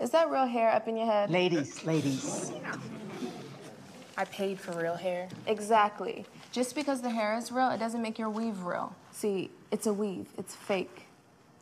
Is that real hair up in your head? Ladies, ladies. I paid for real hair. Exactly. Just because the hair is real, it doesn't make your weave real. See, it's a weave, it's fake.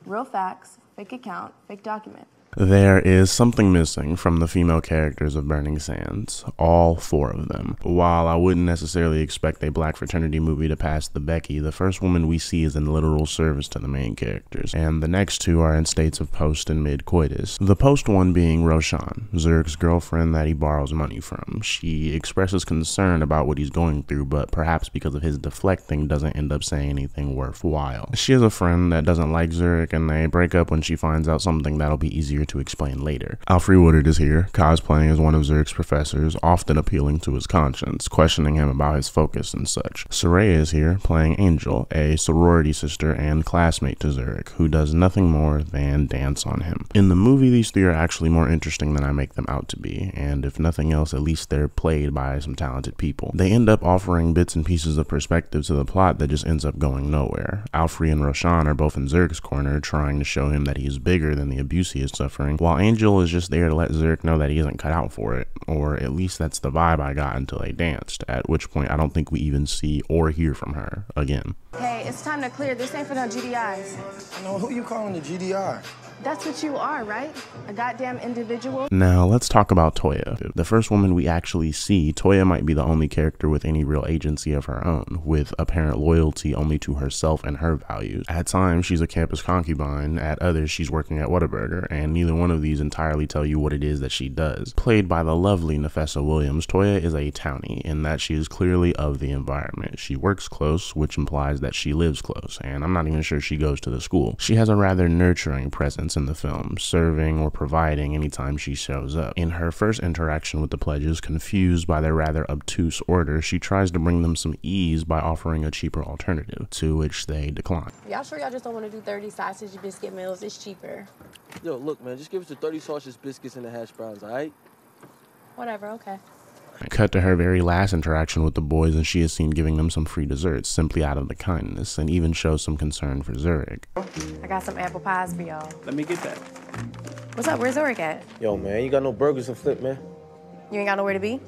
Real facts, fake account, fake document. There is something missing from the female characters of Burning Sands, all four of them. While I wouldn't necessarily expect a black fraternity movie to pass the Bechdel, the first woman we see is in literal service to the main characters, and the next two are in states of post and mid coitus. The post one being Roshan, Zurich's girlfriend that he borrows money from. She expresses concern about what he's going through, but perhaps because of his deflecting, doesn't end up saying anything worthwhile. She has a friend that doesn't like Zurich, and they break up when she finds out something that'll be easier to explain later. Alfre Woodard is here, cosplaying as one of Zurich's professors, often appealing to his conscience, questioning him about his focus and such. Serayah is here, playing Angel, a sorority sister and classmate to Zurich, who does nothing more than dance on him. In the movie, these three are actually more interesting than I make them out to be, and if nothing else, at least they're played by some talented people. They end up offering bits and pieces of perspective to the plot that just ends up going nowhere. Alfre and Roshan are both in Zurich's corner, trying to show him that he is bigger than the abuse he is suffering suffering, while Angel is just there to let Zurich know that he isn't cut out for it, or at least that's the vibe I got until they danced, at which point I don't think we even see or hear from her again. Hey, it's time to clear. This ain't for no GDIs. No, who you calling the GDI? That's what you are, right? A goddamn individual? Now, let's talk about Toya. The first woman we actually see, Toya might be the only character with any real agency of her own, with apparent loyalty only to herself and her values. At times, she's a campus concubine, at others, she's working at Whataburger, and neither one of these entirely tell you what it is that she does. Played by the lovely Nafessa Williams, Toya is a townie in that she is clearly of the environment. She works close, which implies that she lives close, and I'm not even sure she goes to the school. She has a rather nurturing presence in the film, serving or providing anytime she shows up. In her first interaction with the pledges, confused by their rather obtuse order, she tries to bring them some ease by offering a cheaper alternative, to which they decline. Y'all sure y'all just don't want to do 30 sausage biscuit meals? It's cheaper. Yo, look, man, just give us the 30 sausage biscuits and the hash browns, all right? Whatever, okay. Cut to her very last interaction with the boys, and she is seen giving them some free desserts simply out of the kindness, and even shows some concern for Zurich. I got some apple pies for y'all. Let me get that. What's up? Where's Zurich at? Yo, man, you got no burgers to flip, man? You ain't got nowhere to be?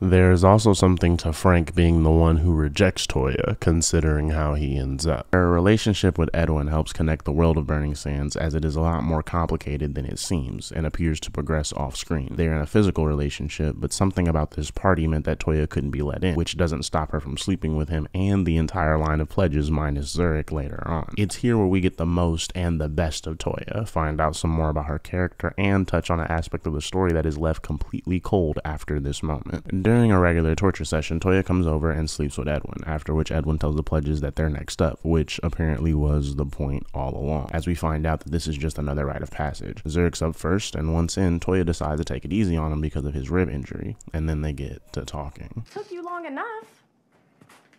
There's also something to Frank being the one who rejects Toya, considering how he ends up. Her relationship with Edwin helps connect the world of Burning Sands as it is a lot more complicated than it seems and appears to progress off screen. They're in a physical relationship, but something about this party meant that Toya couldn't be let in, which doesn't stop her from sleeping with him and the entire line of pledges minus Zurich later on. It's here where we get the most and the best of Toya, find out some more about her character, and touch on an aspect of the story that is left completely cold after this moment. During a regular torture session, Toya comes over and sleeps with Edwin, after which Edwin tells the pledges that they're next up, which apparently was the point all along, as we find out that this is just another rite of passage. Zurich's up first, and once in, Toya decides to take it easy on him because of his rib injury, and then they get to talking. Took you long enough.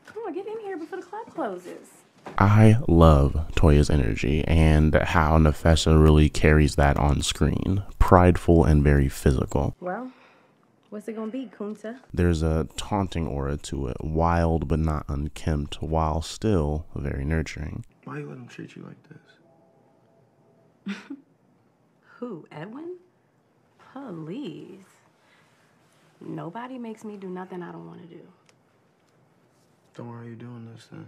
Come on, get in here before the club closes. I love Toya's energy and how Nafessa really carries that on screen. Prideful and very physical. Well, what's it gonna be, Kunta? There's a taunting aura to it, wild but not unkempt, while still very nurturing. Why you let him treat you like this? Who, Edwin? Please. Nobody makes me do nothing I don't want to do. Don't worry, you're doing this then?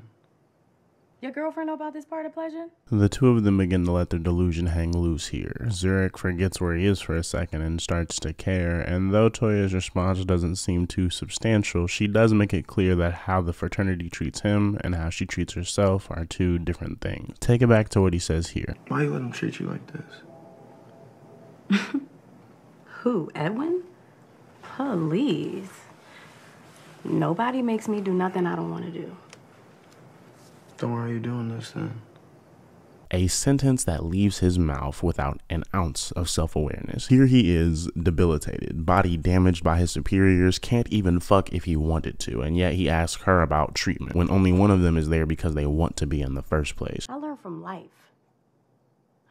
Your girlfriend know about this part of pleasure? The two of them begin to let their delusion hang loose here. Zurich forgets where he is for a second and starts to care, and though Toya's response doesn't seem too substantial, she does make it clear that how the fraternity treats him and how she treats herself are two different things. Take it back to what he says here. Why you let him treat you like this? Who, Edwin? Please. Nobody makes me do nothing I don't want to do. Then why are you doing this then? a sentence that leaves his mouth without an ounce of self awareness. Here he is, debilitated, body damaged by his superiors, can't even fuck if he wanted to, and yet he asks her about treatment when only one of them is there because they want to be in the first place. I learned from life.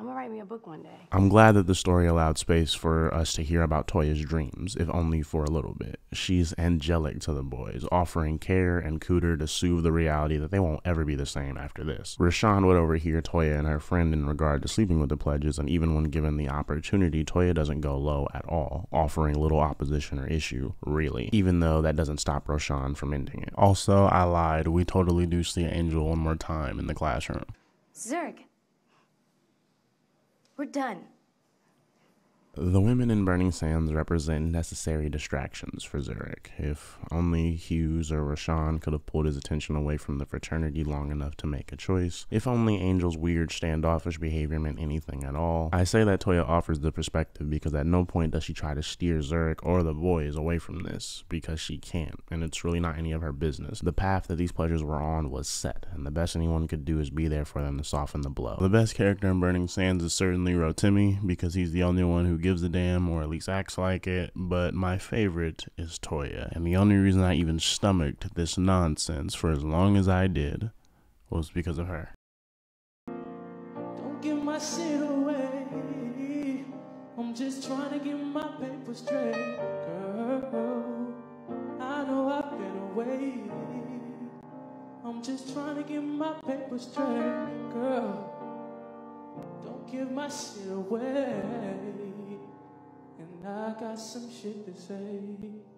I'm gonna write me a book one day. I'm glad that the story allowed space for us to hear about Toya's dreams, if only for a little bit. She's angelic to the boys, offering care and cooter to soothe the reality that they won't ever be the same after this. Rashawn would overhear Toya and her friend in regard to sleeping with the pledges, and even when given the opportunity, Toya doesn't go low at all, offering little opposition or issue, really, even though that doesn't stop Roshan from ending it. Also, I lied, we totally do see Angel one more time in the classroom. Zurich, we're done. The women in Burning Sands represent necessary distractions for Zurich. If only Hughes or Rashawn could have pulled his attention away from the fraternity long enough to make a choice. If only Angel's weird standoffish behavior meant anything at all. I say that Toya offers the perspective because at no point does she try to steer Zurich or the boys away from this, because she can't, and it's really not any of her business. The path that these pledges were on was set, and the best anyone could do is be there for them to soften the blow. The best character in Burning Sands is certainly Rotimi, because he's the only one who gives a damn or at least acts like it, but my favorite is Toya. And the only reason I even stomached this nonsense for as long as I did was because of her. Don't give my shit away. I'm just trying to get my paper straight, girl. I know I've been away. I'm just trying to get my paper straight, girl. Don't give my shit away. I got some shit to say.